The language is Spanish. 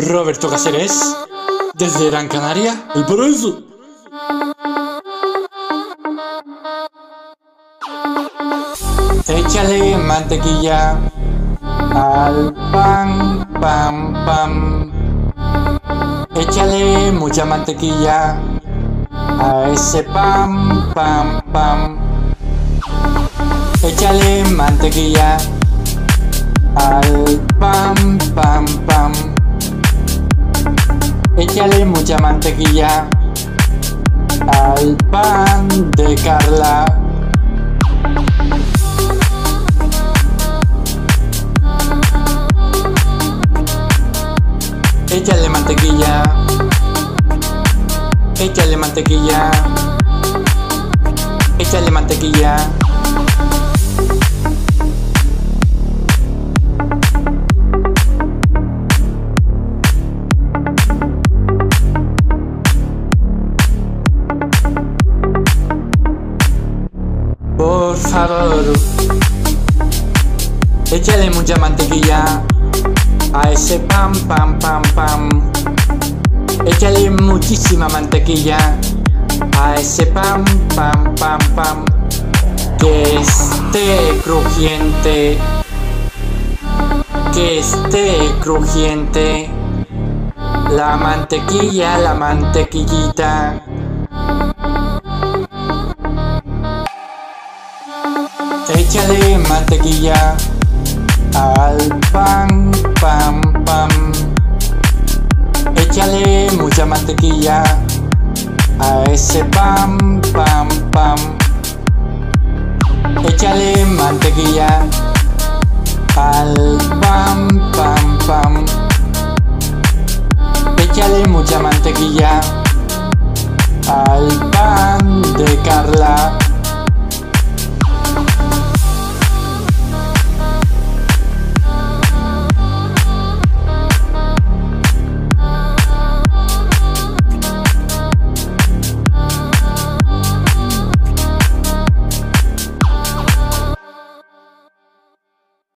Roberto Cáceres, desde Gran Canaria, el paraíso. Échale mantequilla al pan, pam, pam. Échale mucha mantequilla a ese pan, pam, pam. Échale mantequilla al Échale mucha mantequilla al pan de Carla. Échale mantequilla. Échale mantequilla. Échale mantequilla. Por favor, échale mucha mantequilla a ese pam pam pam pam. Échale muchísima mantequilla a ese pam pam pam pam. Que esté crujiente. Que esté crujiente. La mantequilla, la mantequillita. Échale mantequilla al pan, pam, pam. Échale mucha mantequilla a ese pan, pam, pam. Échale mantequilla al pan, pam, pam. Échale mucha mantequilla al pan de Carla.